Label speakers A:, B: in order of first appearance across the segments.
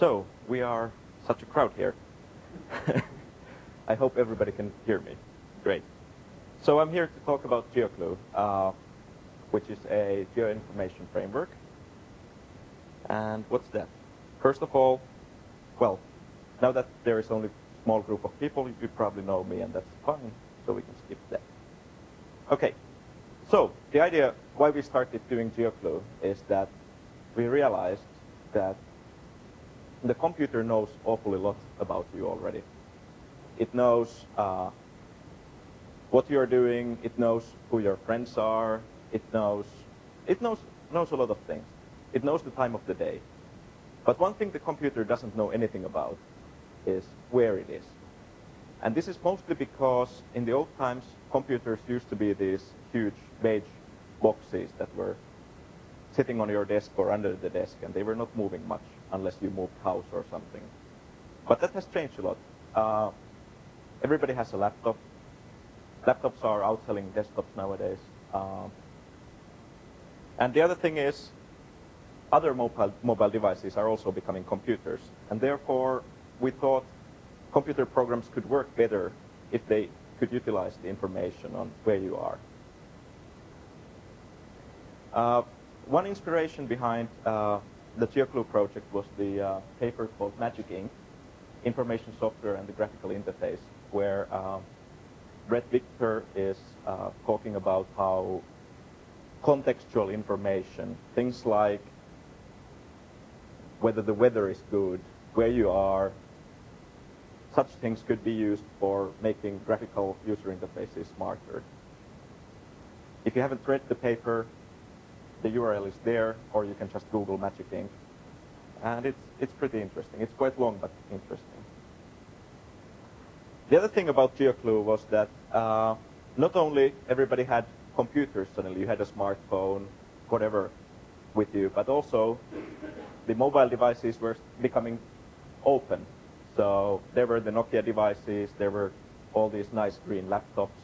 A: So, we are such a crowd here. I hope everybody can hear me. Great. So I'm here to talk about GeoClue, uh, which is a geoinformation framework. And what's that? First of all, well, now that there is only a small group of people, you probably know me, and that's fine, so we can skip that. Okay, so the idea why we started doing GeoClue is that we realized that the computer knows awfully lot about you already. It knows uh, what you're doing. It knows who your friends are. It knows it knows knows a lot of things. It knows the time of the day. But one thing the computer doesn't know anything about is where it is. And this is mostly because in the old times, computers used to be these huge beige boxes that were sitting on your desk or under the desk, and they were not moving much unless you moved house or something. But that has changed a lot. Uh, everybody has a laptop. Laptops are outselling desktops nowadays. Uh, and the other thing is, other mobile, mobile devices are also becoming computers. And therefore, we thought computer programs could work better if they could utilize the information on where you are. Uh, one inspiration behind uh, the GeoClue project was the uh, paper called Magic Ink, Information Software and the Graphical Interface, where uh, Bret Victor is uh, talking about how contextual information, things like whether the weather is good, where you are, such things could be used for making graphical user interfaces smarter. If you haven't read the paper, the URL is there, or you can just Google Magic Ink. And it's, it's pretty interesting. It's quite long, but interesting. The other thing about GeoClue was that uh, not only everybody had computers suddenly, you had a smartphone, whatever, with you, but also the mobile devices were becoming open. So there were the Nokia devices, there were all these nice green laptops.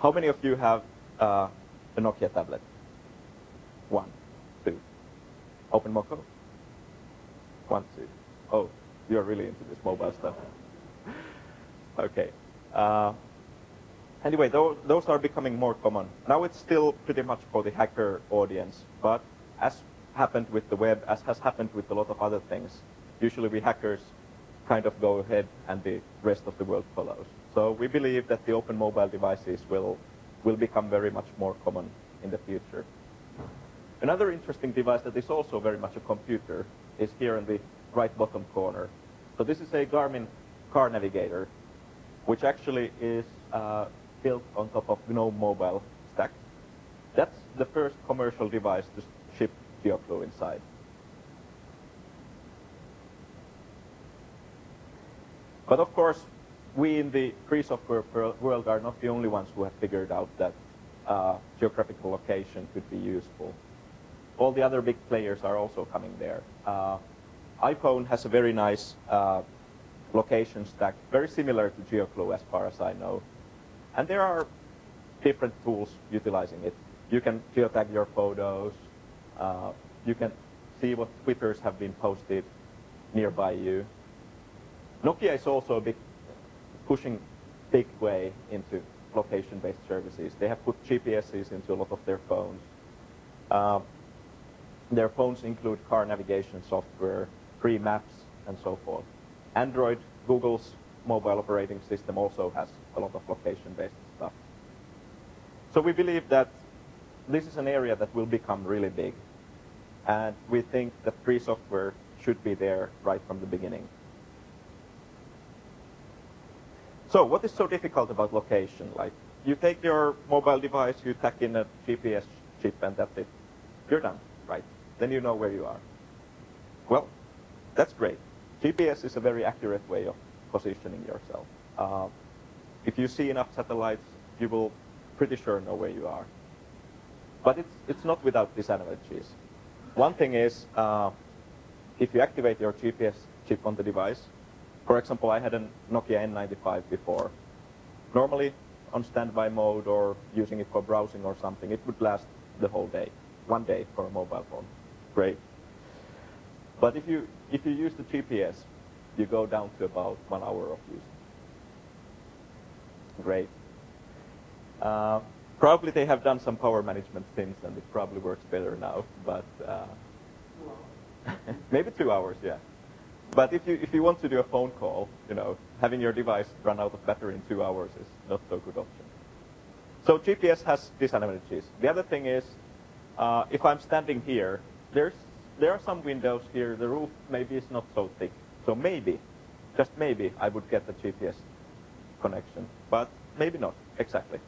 A: How many of you have uh, a Nokia tablet? One, two. OpenMoko? One, two. Oh, you're really into this mobile stuff. okay. Uh, anyway, those, those are becoming more common. Now it's still pretty much for the hacker audience, but as happened with the web, as has happened with a lot of other things, usually we hackers kind of go ahead and the rest of the world follows. So we believe that the open mobile devices will, will become very much more common in the future. Another interesting device that is also very much a computer is here in the right bottom corner. So this is a Garmin car navigator, which actually is uh, built on top of GNOME mobile stack. That's the first commercial device to ship GeoClue inside. But of course, we in the free software world are not the only ones who have figured out that uh, geographical location could be useful all the other big players are also coming there. Uh, iPhone has a very nice uh, location stack, very similar to GeoClue as far as I know. And there are different tools utilizing it. You can geotag your photos. Uh, you can see what Twitters have been posted nearby you. Nokia is also a big pushing big way into location-based services. They have put GPSs into a lot of their phones. Uh, their phones include car navigation software, free maps, and so forth. Android, Google's mobile operating system also has a lot of location-based stuff. So we believe that this is an area that will become really big. And we think that free software should be there right from the beginning. So what is so difficult about location? Like, you take your mobile device, you tack in a GPS chip, and that's it. You're done, right? Then you know where you are. Well, that's great. GPS is a very accurate way of positioning yourself. Uh, if you see enough satellites, you will pretty sure know where you are. But it's, it's not without disadvantages. One thing is, uh, if you activate your GPS chip on the device, for example, I had a Nokia N95 before. Normally, on standby mode or using it for browsing or something, it would last the whole day, one day for a mobile phone great. But if you if you use the GPS, you go down to about one hour of use. Great. Uh, probably they have done some power management things and it probably works better now, but uh, maybe two hours, yeah. But if you, if you want to do a phone call, you know, having your device run out of battery in two hours is not so good option. So GPS has disadvantages. The other thing is, uh, if I'm standing here, there's, there are some windows here. The roof maybe is not so thick. So maybe, just maybe, I would get the GPS connection. But maybe not, exactly.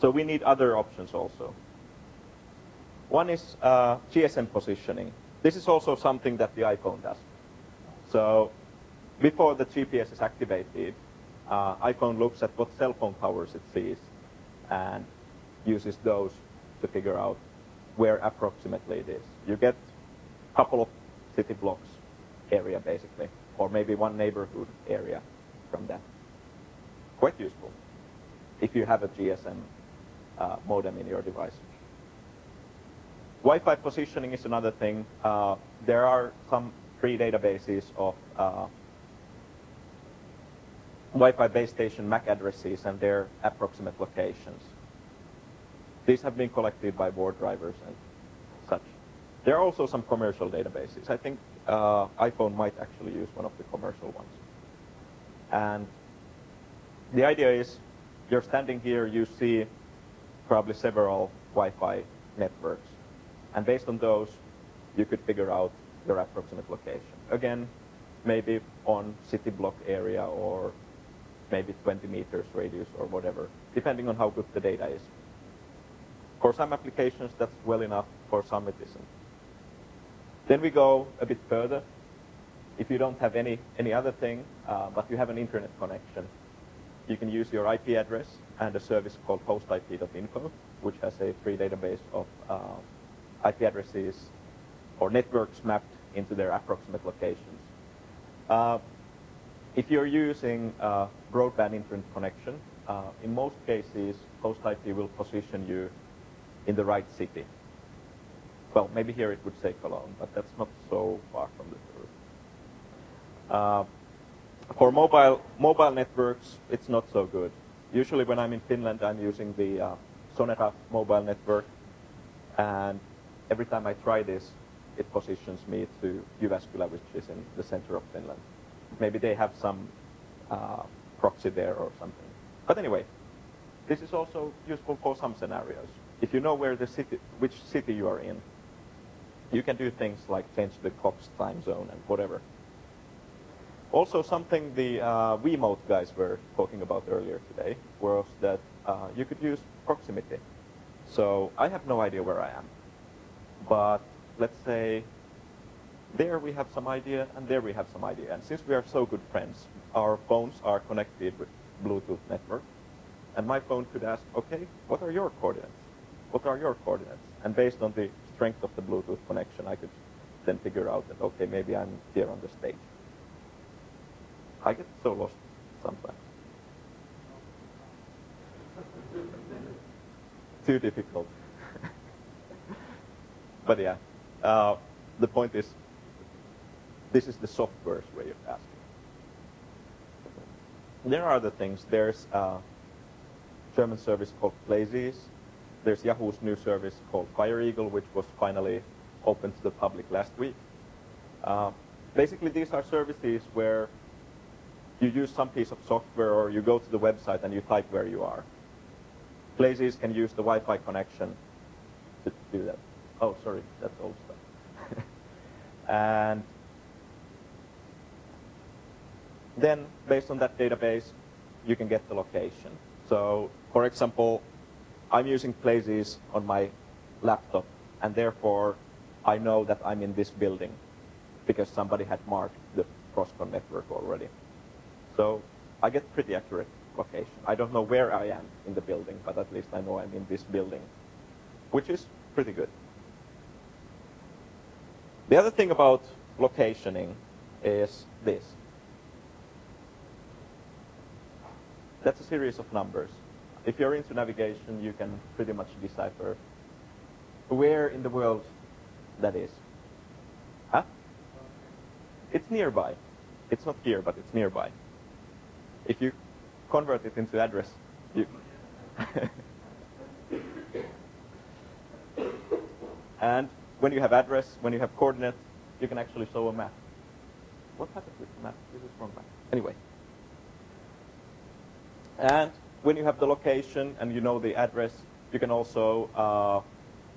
A: So we need other options also. One is uh, GSM positioning. This is also something that the iPhone does. So before the GPS is activated, uh, iPhone looks at what cell phone towers it sees and uses those to figure out where approximately it is. You get a couple of city blocks area basically, or maybe one neighborhood area from that. Quite useful if you have a GSM uh, modem in your device. Wi-Fi positioning is another thing. Uh, there are some free databases of uh, Wi-Fi base station MAC addresses and their approximate locations. These have been collected by war drivers and such. There are also some commercial databases. I think uh, iPhone might actually use one of the commercial ones. And the idea is you're standing here, you see probably several Wi-Fi networks. And based on those, you could figure out your approximate location. Again, maybe on city block area or maybe 20 meters radius or whatever, depending on how good the data is. For some applications, that's well enough. For some, it isn't. Then we go a bit further. If you don't have any, any other thing, uh, but you have an internet connection, you can use your IP address and a service called hostip.info, which has a free database of uh, IP addresses or networks mapped into their approximate locations. Uh, if you're using a broadband internet connection, uh, in most cases, host IP will position you in the right city. Well, maybe here it would say Cologne, but that's not so far from the truth. Uh, for mobile mobile networks, it's not so good. Usually when I'm in Finland, I'm using the uh, Sonera mobile network, and every time I try this, it positions me to Jyväskylä, which is in the center of Finland. Maybe they have some uh, proxy there or something. But anyway, this is also useful for some scenarios. If you know where the city, which city you are in, you can do things like change the clock's time zone and whatever. Also, something the uh, Wiimote guys were talking about earlier today was that uh, you could use proximity. So I have no idea where I am. But let's say there we have some idea and there we have some idea. And since we are so good friends, our phones are connected with Bluetooth network. And my phone could ask, okay, what are your coordinates? What are your coordinates? And based on the strength of the Bluetooth connection, I could then figure out that, okay, maybe I'm here on the stage. I get so lost sometimes. Too difficult. but yeah, uh, the point is, this is the software's way of asking. There are other things. There's a German service called Plazes. There's Yahoo's new service called Fire Eagle, which was finally open to the public last week. Uh, basically, these are services where you use some piece of software or you go to the website and you type where you are. Plazes can use the Wi-Fi connection to do that. Oh, sorry, that's old stuff. and then, based on that database, you can get the location. So, for example, I'm using Plazes on my laptop, and therefore I know that I'm in this building because somebody had marked the FrOSCon network already. So I get pretty accurate location. I don't know where I am in the building, but at least I know I'm in this building, which is pretty good. The other thing about locationing is this. That's a series of numbers. If you're into navigation, you can pretty much decipher where in the world that is. Huh? it's nearby. It's not here, but it's nearby. If you convert it into address, you and when you have address, when you have coordinates, you can actually show a map. What happened with the map? This is wrong map. Anyway. And when you have the location and you know the address, you can also uh,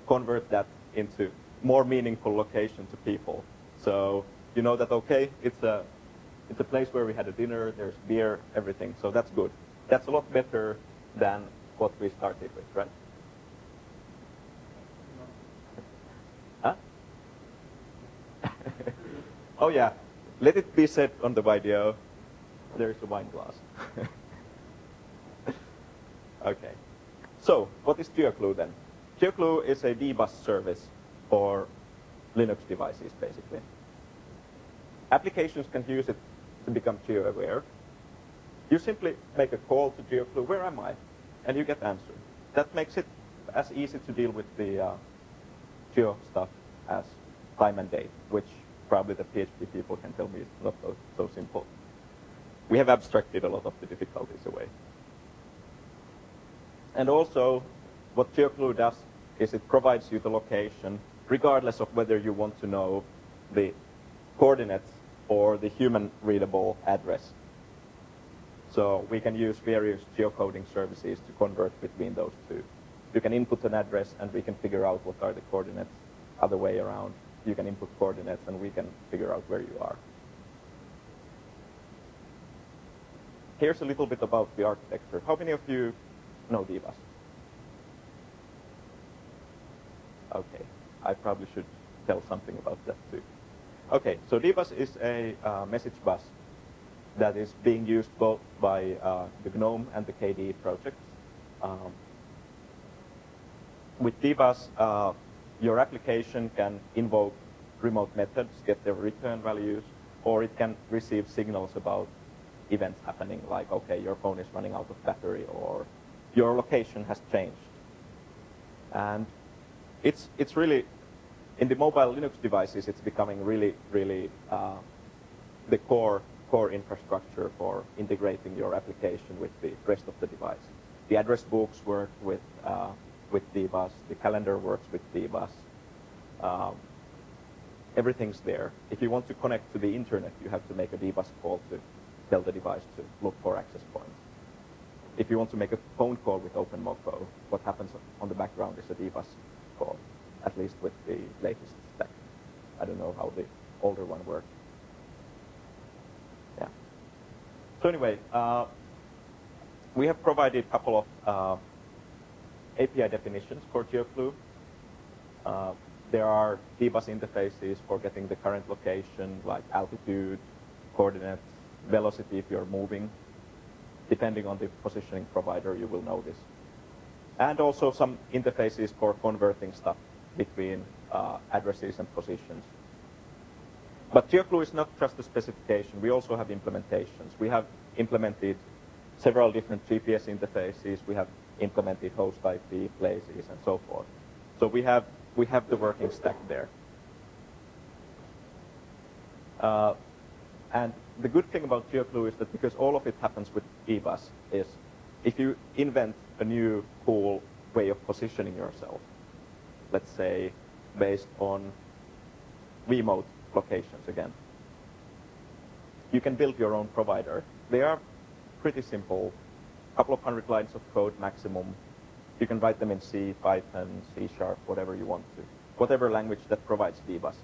A: convert that into more meaningful location to people. So you know that, okay, it's a, it's a place where we had a dinner, there's beer, everything. So that's good. That's a lot better than what we started with, right? Huh? oh yeah, let it be said on the video, there is a wine glass. okay. So, what is GeoClue then? GeoClue is a dbus service for Linux devices, basically. Applications can use it to become geo-aware. You simply make a call to GeoClue, where am I? And you get answered. That makes it as easy to deal with the uh, geo stuff as time and date, which probably the PHP people can tell me is not so, so simple. We have abstracted a lot of the difficulties away. And also, what GeoClue does is it provides you the location, regardless of whether you want to know the coordinates or the human readable address. So we can use various geocoding services to convert between those two. You can input an address and we can figure out what are the coordinates, other way around you can input coordinates and we can figure out where you are. Here's a little bit about the architecture. How many of you know dbus? Okay, I probably should tell something about that too. Okay, so dbus is a uh, message bus that is being used both by uh, the GNOME and the KDE projects. Um, with dbus, uh, your application can invoke remote methods, get their return values, or it can receive signals about events happening, like, okay, your phone is running out of battery, or your location has changed. And it's, it's really, in the mobile Linux devices, it's becoming really, really uh, the core, core infrastructure for integrating your application with the rest of the device. The address books work with uh, with dbus. The calendar works with dbus. Um, everything's there. If you want to connect to the internet, you have to make a dbus call to tell the device to look for access points. If you want to make a phone call with OpenMoko, what happens on the background is a dbus call, at least with the latest stack. I don't know how the older one works. Yeah. So anyway, uh, we have provided a couple of uh, API definitions for GeoClue. Uh, there are dbus interfaces for getting the current location, like altitude, coordinates, velocity if you're moving. Depending on the positioning provider, you will know this. And also some interfaces for converting stuff between uh, addresses and positions. But GeoClue is not just a specification. We also have implementations. We have implemented several different GPS interfaces. We have implemented host IP, Plazes, and so forth. So we have, we have the working stack there. Uh, and the good thing about GeoClue is that because all of it happens with dbus, is if you invent a new cool way of positioning yourself, let's say based on remote locations again, you can build your own provider. They are pretty simple a couple of hundred lines of code maximum. You can write them in C, Python, C Sharp, whatever you want to. Whatever language that provides dbus.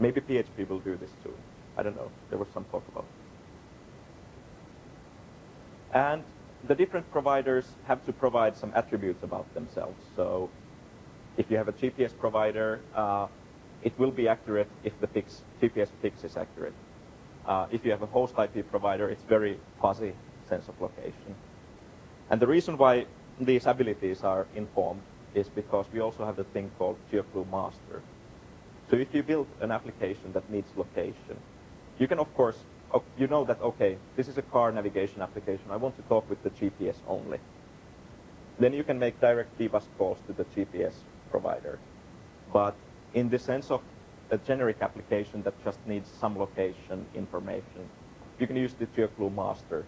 A: Maybe PHP will do this too. I don't know. There was some talk about it. And the different providers have to provide some attributes about themselves. So if you have a GPS provider, uh, it will be accurate if the fix, GPS fix is accurate. Uh, if you have a host IP provider, it's very fuzzy sense of location. And the reason why these abilities are informed is because we also have the thing called GeoClue Master. So if you build an application that needs location, you can of course, you know that, okay, this is a car navigation application. I want to talk with the GPS only. Then you can make direct dbus calls to the GPS provider. But in the sense of a generic application that just needs some location information, you can use the GeoClue master.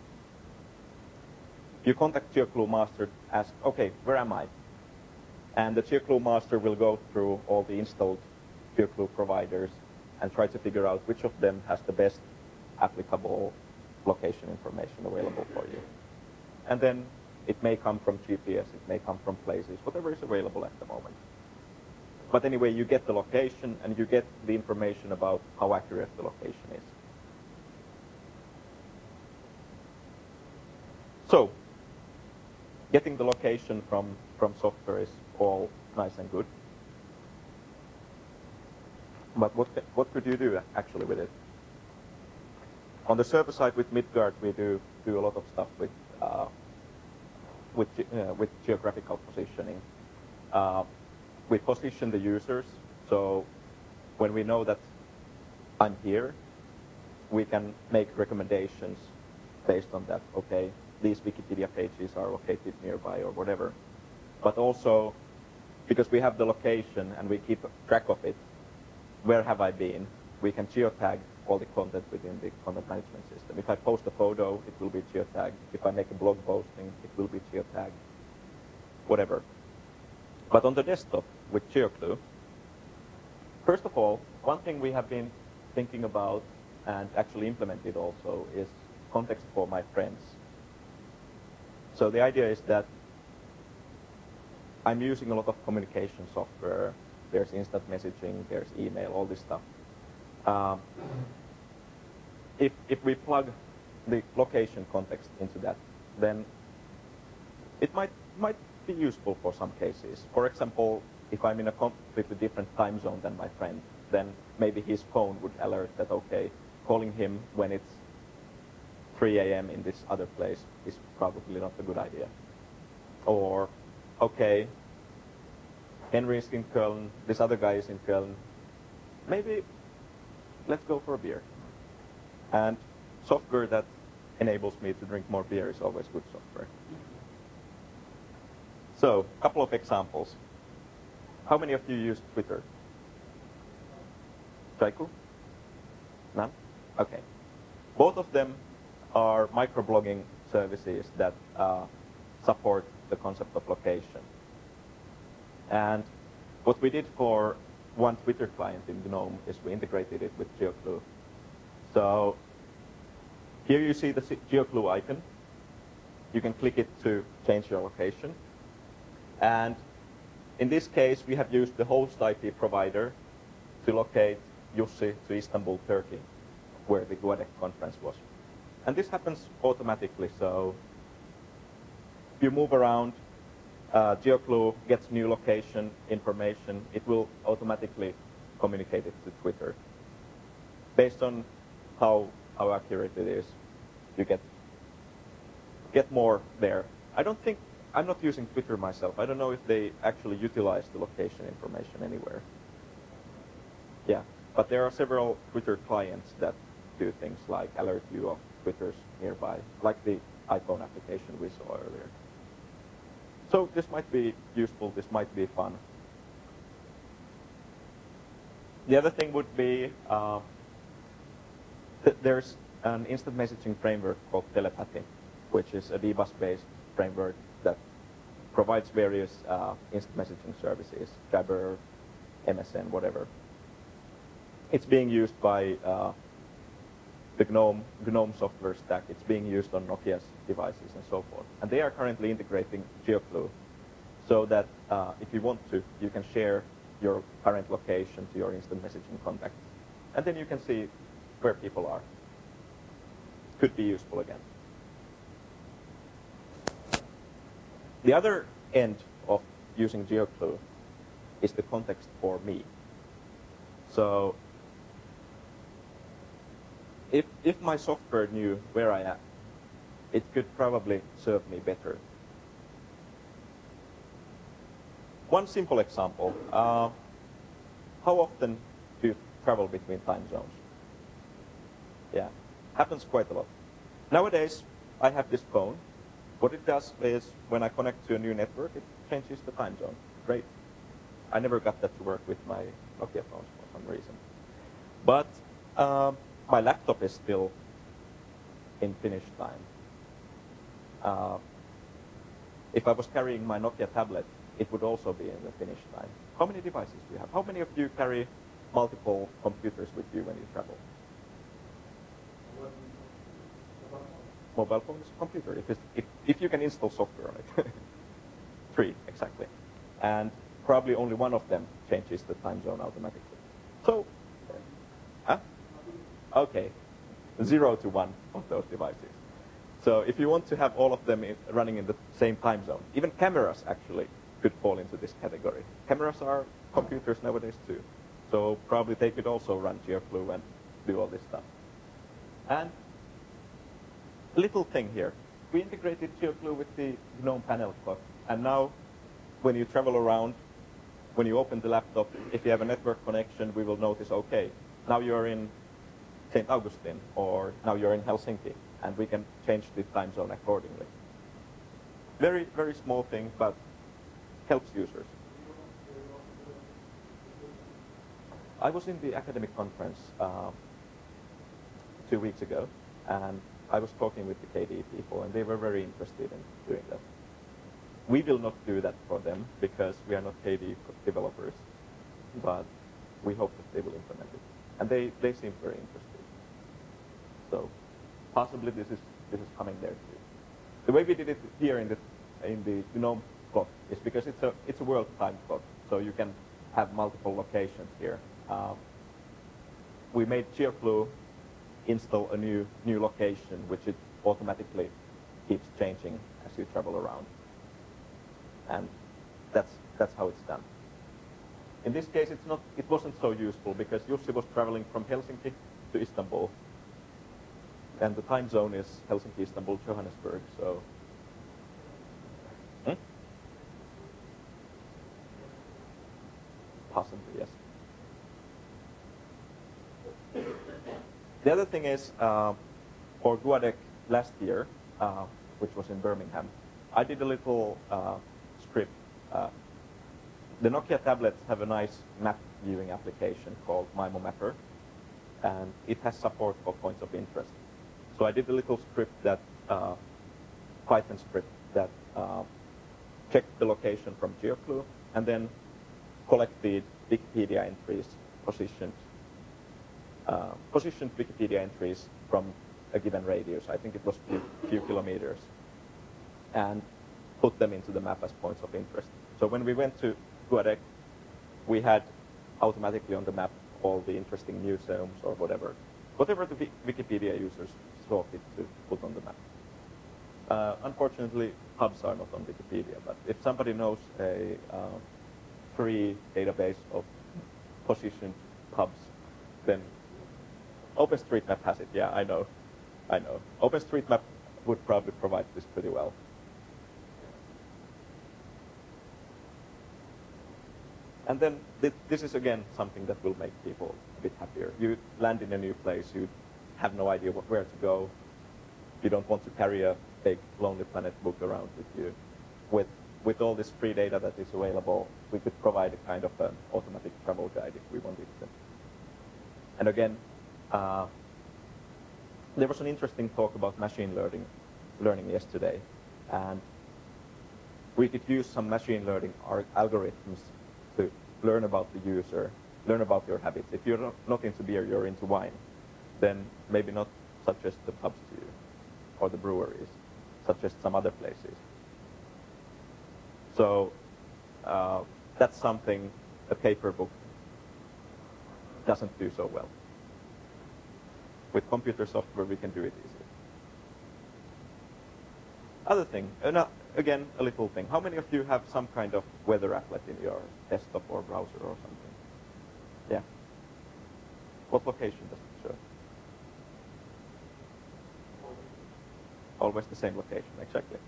A: You contact GeoClue master, ask, okay, where am I? And the GeoClue master will go through all the installed GeoClue providers and try to figure out which of them has the best applicable location information available for you. And then it may come from GPS, it may come from Plazes, whatever is available at the moment. But anyway, you get the location and you get the information about how accurate the location is. So, getting the location from, from software is all nice and good. But what, what could you do actually with it? On the server side with Midgard, we do do a lot of stuff with uh, with uh, with geographical positioning. Uh, we position the users, so when we know that I'm here, we can make recommendations based on that. Okay, these Wikipedia pages are located nearby or whatever. But also, because we have the location and we keep track of it, where have I been? We can geotag all the content within the content management system. If I post a photo, it will be geotagged. If I make a blog posting, it will be geotagged. Whatever. But on the desktop with GeoClue, first of all, one thing we have been thinking about and actually implemented also is context for my friends. So the idea is that I'm using a lot of communication software. There's instant messaging, there's email, all this stuff. Um, if, if we plug the location context into that, then it might, might be useful for some cases. For example, if I'm in a completely different time zone than my friend, then maybe his phone would alert that, okay, calling him when it's 3 a.m. in this other place is probably not a good idea. Or, okay, Henri's in Köln, this other guy is in Köln, maybe let's go for a beer. And software that enables me to drink more beer is always good software. So, a couple of examples. How many of you use Twitter? Jaiku? None? Okay. Both of them are microblogging services that uh, support the concept of location. And what we did for one Twitter client in GNOME is we integrated it with GeoClue. So here you see the GeoClue icon. You can click it to change your location. And in this case, we have used the host IP provider to locate Jussi to Istanbul, Turkey, where the GUADEC conference was. And this happens automatically, so if you move around, uh, GeoClue gets new location information, it will automatically communicate it to Twitter. Based on how, how accurate it is, you get, get more there. I don't think, I'm not using Twitter myself. I don't know if they actually utilize the location information anywhere. Yeah, but there are several Twitter clients that do things like alert you of Twitter's nearby, like the iPhone application we saw earlier. So this might be useful, this might be fun. The other thing would be uh, th there's an instant messaging framework called Telepathy, which is a DBus-based framework that provides various uh, instant messaging services, Jabber, MSN, whatever. It's being used by uh, the GNOME, GNOME software stack. It's being used on Nokia's devices and so forth. And they are currently integrating GeoClue so that uh, if you want to, you can share your current location to your instant messaging contacts. And then you can see where people are. Could be useful again. The other end of using GeoClue is the context for me. So if, if my software knew where I am, it could probably serve me better. One simple example. Uh, how often do you travel between time zones? Yeah, happens quite a lot. Nowadays, I have this phone. What it does is when I connect to a new network, it changes the time zone. Great. I never got that to work with my Nokia phones for some reason. But uh, my laptop is still in Finnish time. Uh, if I was carrying my Nokia tablet, it would also be in the Finnish time. How many devices do you have? How many of you carry multiple computers with you when you travel? Mobile phone is a computer, if, if, if you can install software on it. Three, exactly. And probably only one of them changes the time zone automatically. So, huh? okay, zero to one of those devices. So if you want to have all of them in, running in the same time zone, even cameras actually could fall into this category. Cameras are computers nowadays too. So probably they could also run GeoClue and do all this stuff. And a little thing here. We integrated GeoClue with the GNOME panel clock. And now when you travel around, when you open the laptop, if you have a network connection, we will notice, okay, now you're in St. Augustin, or now you're in Helsinki, and we can change the time zone accordingly. Very, very small thing, but helps users. I was in the Akademy conference uh, two weeks ago, and I was talking with the KDE people, and they were very interested in doing that. We will not do that for them because we are not KDE developers, but we hope that they will implement it. And they, they seem very interested. So possibly this is, this is coming there too. The way we did it here in the, in the GNOME clock is because it's a, it's a world time clock, so you can have multiple locations here. Uh, we made GeoClue install a new, new location, which it automatically keeps changing as you travel around. And that's, that's how it's done. In this case, it's not, it wasn't so useful because Jussi was traveling from Helsinki to Istanbul. And the time zone is Helsinki, Istanbul, Johannesburg, so... Hmm? Possibly, yes. The other thing is, uh, for GUADEC last year, uh, which was in Birmingham, I did a little uh, script. Uh, the Nokia tablets have a nice map viewing application called Maemo Mapper, and it has support for points of interest. So I did a little script that, uh, Python script that uh, checked the location from GeoClue and then collected Wikipedia entries positioned uh, positioned Wikipedia entries from a given radius. I think it was few, few, kilometers. And put them into the map as points of interest. So when we went to GUADEC, we had automatically on the map all the interesting museums or whatever. Whatever the Wikipedia users fit to put on the map. Uh, unfortunately, hubs are not on Wikipedia, but if somebody knows a uh, free database of positioned pubs, then OpenStreetMap has it. Yeah, I know. I know. OpenStreetMap would probably provide this pretty well. And then th this is again something that will make people a bit happier. You land in a new place, you have no idea where to go. You don't want to carry a big Lonely Planet book around with you. With with all this free data that is available, we could provide a kind of an automatic travel guide if we wanted to. And again, uh, there was an interesting talk about machine learning, learning yesterday, and we could use some machine learning algorithms to learn about the user, learn about your habits. If you're not into beer, you're into wine, then maybe not suggest the pubs to you or the breweries, suggest some other places. So uh, that's something a paper book doesn't do so well. With computer software, we can do it easily. Other thing, uh, again, a little thing. How many of you have some kind of weather applet in your desktop or browser or something? Yeah. What location does it show? Always the same location, exactly.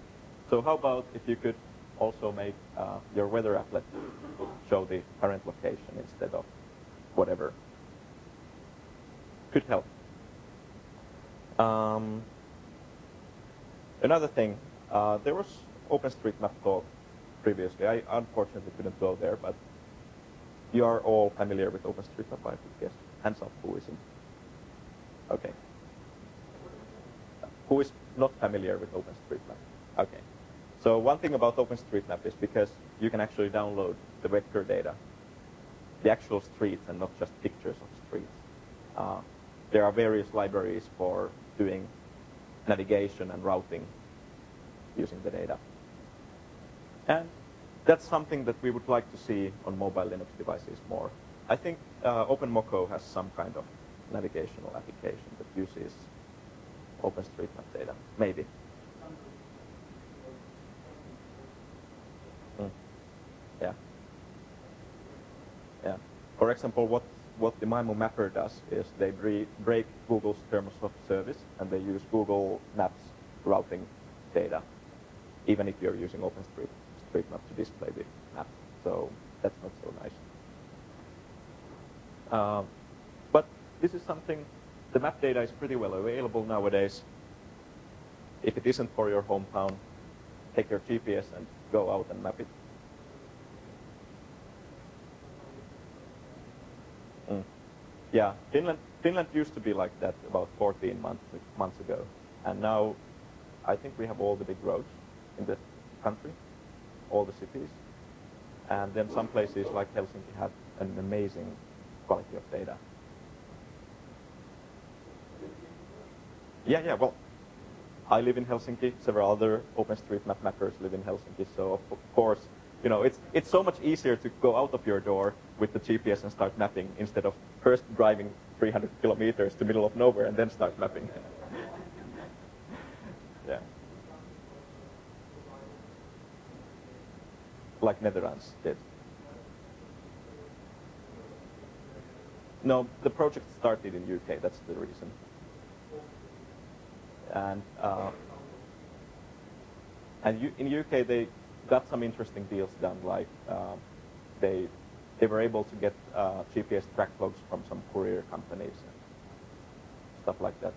A: So how about if you could also make uh, your weather applet show the current location instead of whatever? Could help. Um, another thing, uh, there was OpenStreetMap talk previously. I unfortunately couldn't go there, but you are all familiar with OpenStreetMap, I guess. Hands up, who isn't? Okay. Who is not familiar with OpenStreetMap? Okay. So one thing about OpenStreetMap is because you can actually download the vector data, the actual streets and not just pictures of streets. Uh, there are various libraries for doing navigation and routing using the data. And that's something that we would like to see on mobile Linux devices more. I think uh, OpenMoko has some kind of navigational application that uses OpenStreetMap data, maybe. Mm. Yeah. Yeah. For example, what, what the Maemo mapper does is they break Google's terms of service and they use Google Maps routing data, even if you're using OpenStreetMap to display the map. So that's not so nice. Um, but this is something, the map data is pretty well available nowadays. If it isn't for your hometown, take your GPS and go out and map it. Mm. Yeah, Finland, Finland used to be like that about 14 months, months ago. And now I think we have all the big roads in the country, all the cities. And then some places like Helsinki have an amazing quality of data. Yeah, yeah, well, I live in Helsinki. Several other OpenStreetMap mappers live in Helsinki. So, of course, you know, it's, it's so much easier to go out of your door with the GPS and start mapping instead of first driving 300 kilometers to middle of nowhere and then start mapping. yeah. Like Netherlands did. No, the project started in UK. That's the reason. And uh, and you, in UK they got some interesting deals done. Like uh, they they were able to get uh, GPS track logs from some courier companies and stuff like that.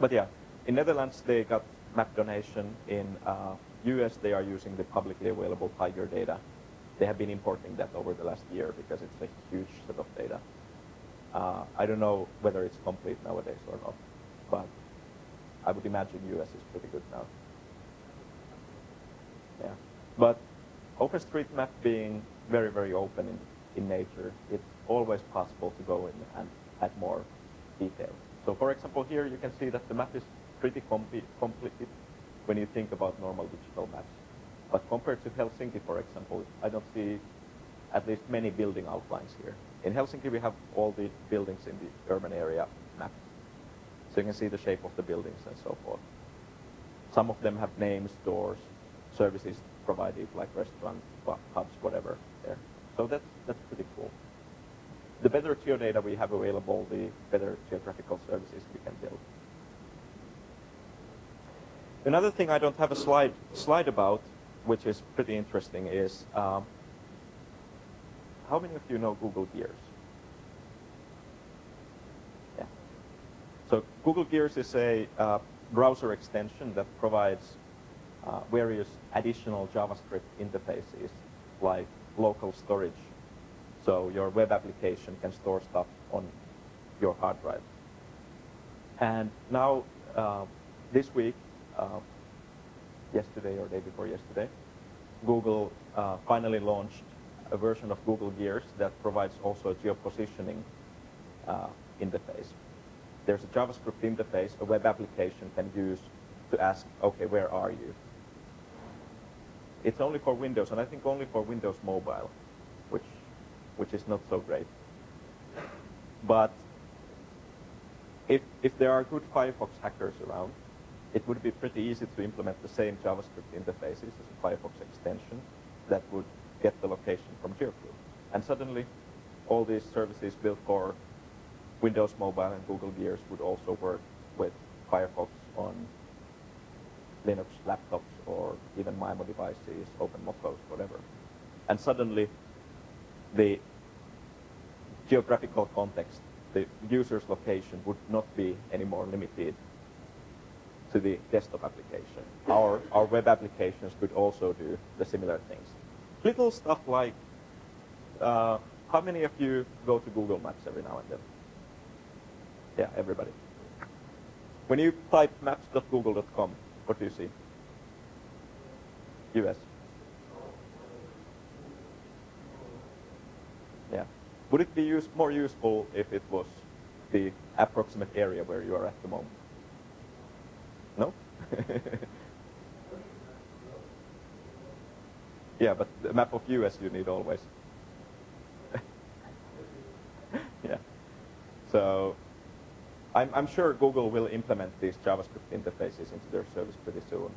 A: But yeah, in Netherlands they got map donation. In US uh, they are using the publicly available Tiger data they have been importing that over the last year because it's a huge set of data. Uh, I don't know whether it's complete nowadays or not, but I would imagine US is pretty good now. Yeah, but OpenStreetMap being very, very open in, in nature, it's always possible to go in and add more detail. So for example, here you can see that the map is pretty complete when you think about normal digital maps. But compared to Helsinki, for example, I don't see at least many building outlines here. In Helsinki, we have all the buildings in the urban area. So you can see the shape of the buildings and so forth. Some of them have names, doors, services provided like restaurants, pubs, whatever there. So that's, that's pretty cool. The better geodata we have available, the better geographical services we can build. Another thing I don't have a slide, slide about which is pretty interesting, is um, how many of you know Google Gears? Yeah. So Google Gears is a uh, browser extension that provides uh, various additional JavaScript interfaces like local storage. So your web application can store stuff on your hard drive. And now, uh, this week, uh, yesterday or day before yesterday, Google uh, finally launched a version of Google Gears that provides also a geopositioning uh, interface. There's a JavaScript interface a web application can use to ask, okay, where are you? It's only for Windows, and I think only for Windows Mobile, which, which is not so great. But if, if there are good Firefox hackers around, it would be pretty easy to implement the same JavaScript interfaces as a Firefox extension that would get the location from GeoClue. And suddenly, all these services built for Windows Mobile and Google Gears would also work with Firefox on Linux laptops or even Maemo devices, OpenMokos, whatever. And suddenly, the geographical context, the user's location would not be any more limited to the desktop application. Our, our web applications could also do the similar things. Little stuff like uh, how many of you go to Google Maps every now and then? Yeah, everybody. When you type maps.google.com, what do you see? US. Yeah. Would it be use, more useful if it was the approximate area where you are at the moment? No? yeah, but the map of US you need always. yeah. So I'm, I'm, sure Google will implement these JavaScript interfaces into their service pretty soon.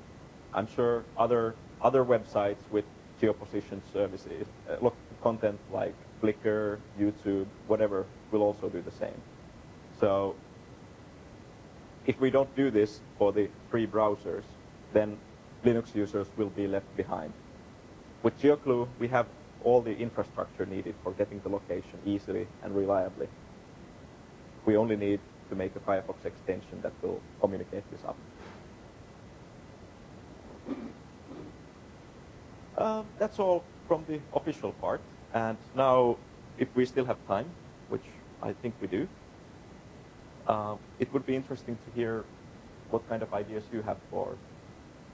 A: I'm sure other other websites with geoposition services, uh, look, content like Flickr, YouTube, whatever, will also do the same. So if we don't do this for the free browsers, then Linux users will be left behind. With GeoClue, we have all the infrastructure needed for getting the location easily and reliably. We only need to make a Firefox extension that will communicate this up. Uh, that's all from the official part. And now, if we still have time, which I think we do, uh, it would be interesting to hear what kind of ideas you have for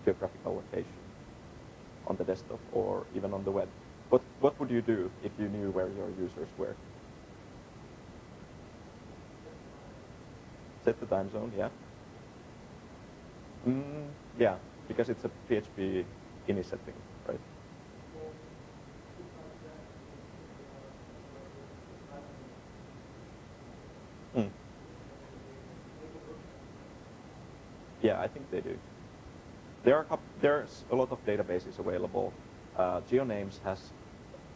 A: geographical location on the desktop or even on the web. What, what would you do if you knew where your users were? Set the time zone, yeah. Mm, yeah, because it's a PHP ini setting, right? Mm. Yeah, I think they do. There are a there's a lot of databases available. Uh, GeoNames has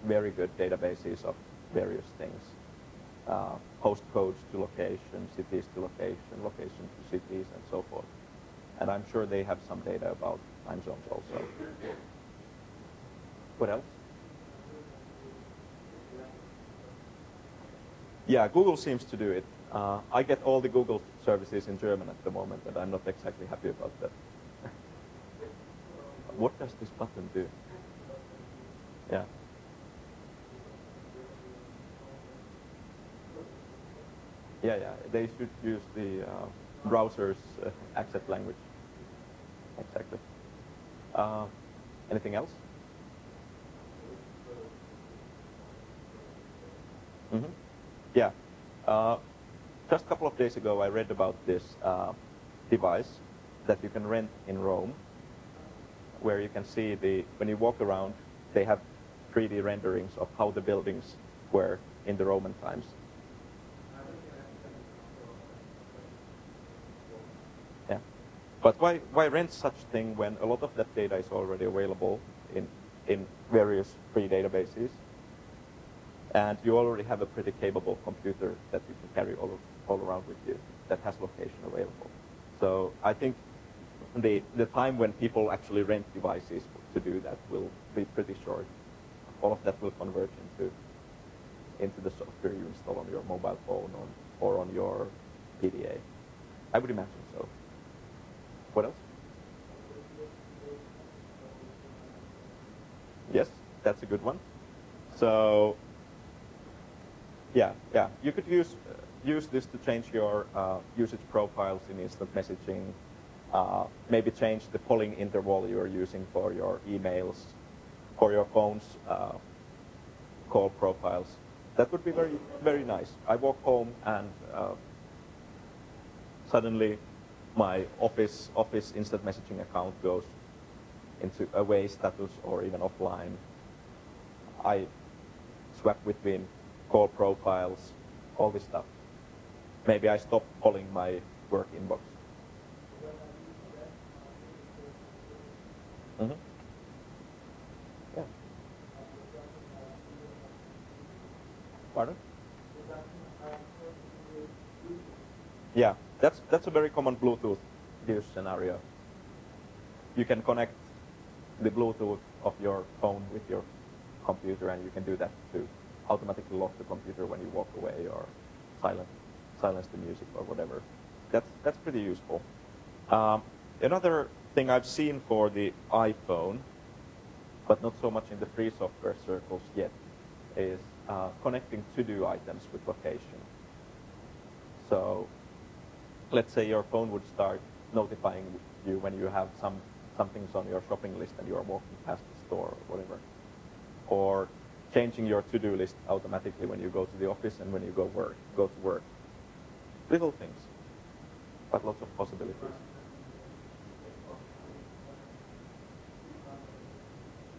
A: very good databases of various things. Uh, postcodes to location, cities to location, location to cities, and so forth. And I'm sure they have some data about time zones also. What else? Yeah, Google seems to do it. Uh, I get all the Google services in German at the moment, and I'm not exactly happy about that. what does this button do? Yeah. Yeah, yeah. They should use the uh, browser's uh, accept language. Exactly. Uh, anything else? Mm -hmm. Yeah. Uh, just a couple of days ago, I read about this uh, device that you can rent in Rome, where you can see the when you walk around, they have 3D renderings of how the buildings were in the Roman times. Yeah, but why why rent such thing when a lot of that data is already available in in various free databases? And you already have a pretty capable computer that you can carry all, all around with you that has location available. So I think the, the time when people actually rent devices to do that will be pretty short. All of that will converge into, into the software you install on your mobile phone on, or on your PDA. I would imagine so. What else? Yes, that's a good one. So yeah, yeah. You could use uh, use this to change your uh, usage profiles in instant messaging. Uh, maybe change the polling interval you're using for your emails, for your phone's uh, call profiles. That would be very very nice. I walk home and uh, suddenly my office office instant messaging account goes into away status or even offline. I swap between call profiles, all this stuff. Maybe I stop calling my work inbox. Mm -hmm. Yeah. Pardon? Yeah, that's that's a very common Bluetooth use scenario. You can connect the Bluetooth of your phone with your computer, and you can do that to automatically lock the computer when you walk away or silent, silence the music or whatever. That's, that's pretty useful. Um, another thing I've seen for the iPhone, but not so much in the free software circles yet, is uh, connecting to-do items with location. So let's say your phone would start notifying you when you have some, things on your shopping list and you are walking past the store or whatever. Or changing your to-do list automatically when you go to the office and when you go work, go to work. Little things, but lots of possibilities.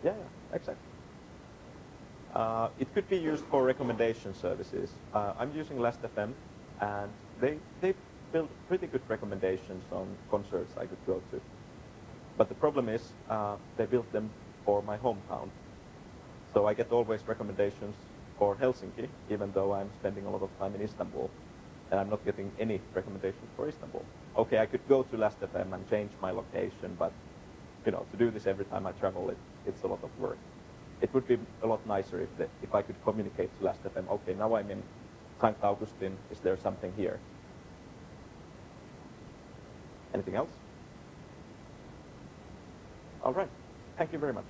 A: Yeah, yeah, exactly. Uh, it could be used for recommendation services. Uh, I'm using Last.fm, and they they build pretty good recommendations on concerts I could go to. But the problem is uh, they built them for my hometown, so I get always recommendations for Helsinki, even though I'm spending a lot of time in Istanbul, and I'm not getting any recommendations for Istanbul. Okay, I could go to Last.fm and change my location, but you know, to do this every time I travel, it, it's a lot of work. It would be a lot nicer if, the, if I could communicate to Last.fm, okay, now I'm in St. Augustin, is there something here? Anything else? All right. Thank you very much.